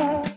love.